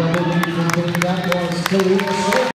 Double B from Trinidad was Kareem